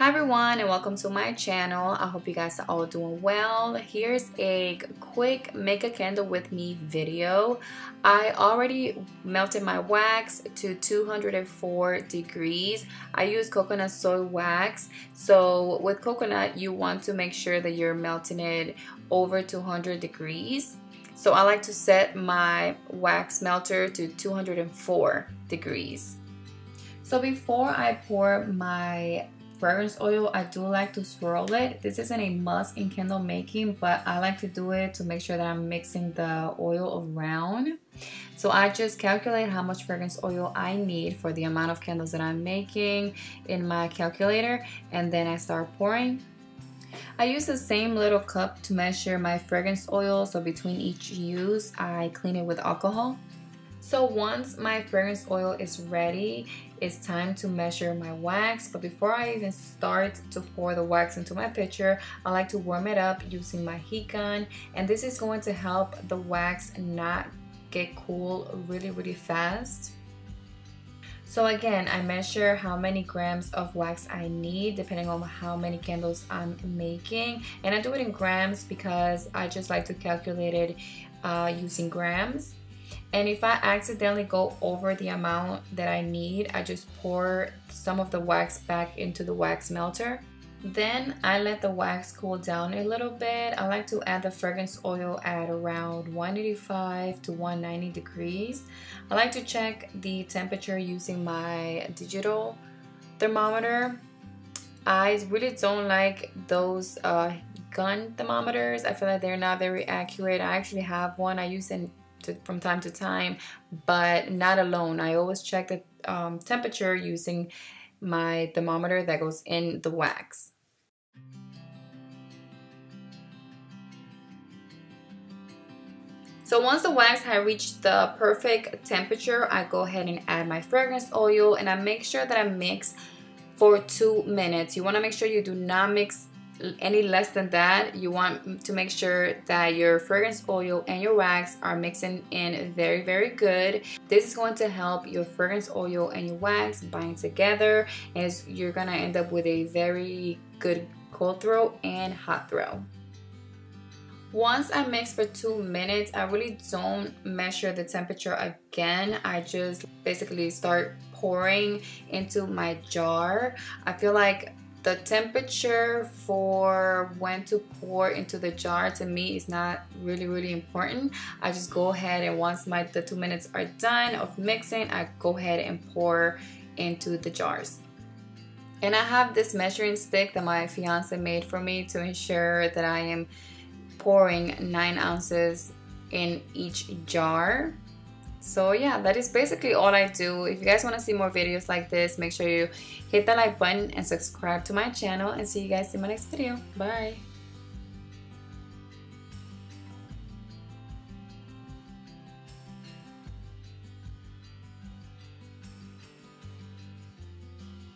Hi everyone and welcome to my channel. I hope you guys are all doing well. Here's a quick make a candle with me video. I already melted my wax to 204 degrees. I use coconut soy wax. So with coconut you want to make sure that you're melting it over 200 degrees. So I like to set my wax melter to 204 degrees. So before I pour my fragrance oil, I do like to swirl it. This isn't a must in candle making, but I like to do it to make sure that I'm mixing the oil around. So I just calculate how much fragrance oil I need for the amount of candles that I'm making in my calculator and then I start pouring. I use the same little cup to measure my fragrance oil so between each use I clean it with alcohol. So once my fragrance oil is ready, it's time to measure my wax. But before I even start to pour the wax into my pitcher, I like to warm it up using my heat gun. And this is going to help the wax not get cool really, really fast. So again, I measure how many grams of wax I need depending on how many candles I'm making. And I do it in grams because I just like to calculate it uh, using grams. And if I accidentally go over the amount that I need, I just pour some of the wax back into the wax melter. Then I let the wax cool down a little bit. I like to add the fragrance oil at around 185 to 190 degrees. I like to check the temperature using my digital thermometer. I really don't like those uh, gun thermometers. I feel like they're not very accurate. I actually have one. I use it to, from time to time, but not alone. I always check the um, temperature using my thermometer that goes in the wax. So once the wax has reached the perfect temperature, I go ahead and add my fragrance oil and I make sure that I mix for two minutes. You want to make sure you do not mix any less than that you want to make sure that your fragrance oil and your wax are mixing in very very good this is going to help your fragrance oil and your wax bind together as you're gonna end up with a very good cold throw and hot throw once I mix for two minutes, I really don't measure the temperature again. I just basically start pouring into my jar. I feel like the temperature for when to pour into the jar to me is not really really important. I just go ahead and once my the two minutes are done of mixing I go ahead and pour into the jars. And I have this measuring stick that my fiance made for me to ensure that I am pouring nine ounces in each jar so yeah that is basically all i do. If you guys want to see more videos like this make sure you hit the like button and subscribe to my channel and see you guys in my next video. Bye